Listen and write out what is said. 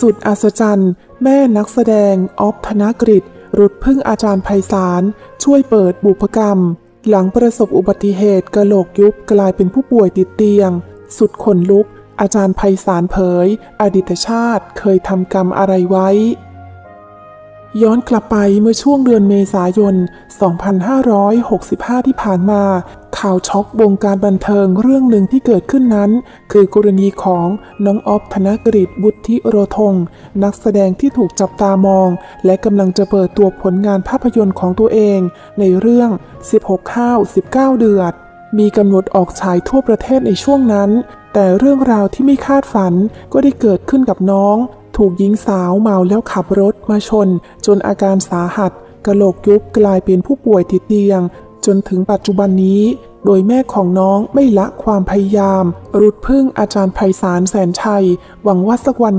สุดอัศจรรย์ แม่นักแสดงออฟธนกฤษรุดพึ่งอาจารย์ไพศาล ช่วยเปิดบุพกรรม หลังประสบอุบัติเหตุกระโหลกยุบกลายเป็นผู้ป่วยติดเตียง สุดขนลุก อาจารย์ไพศาลเผย อดีตชาติเคยทำกรรมอะไรไว้ ย้อนกลับไปเมื่อช่วงเดือนเมษายน 2565 ที่ผ่านมา ข่าวช็อกวงการบันเทิงเรื่องหนึ่งที่เกิดขึ้นนั้น คือกรณีของน้องออฟธนกฤษบุตธิโรธง นักแสดงที่ถูกจับตามอง และกำลังจะเปิดตัวผลงานภาพยนตร์ของตัวเอง ในเรื่อง 16 ข้าว 19 เดือด มีกำหนดออกฉายทั่วประเทศในช่วงนั้น แต่เรื่องราวที่ไม่คาดฝันก็ได้เกิดขึ้นกับน้อง ถูกหญิงสาวเมาแล้วขับรถมาชน จนอาการสาหัสกระโหลกยุบกลายเป็นผู้ป่วยติดเตียง จนถึงปัจจุบันนี้ โดยแม่ของน้องไม่ละความพยายาม รุดพึ่งอาจารย์ไพศาลแสนชัย หวังว่าสักวัน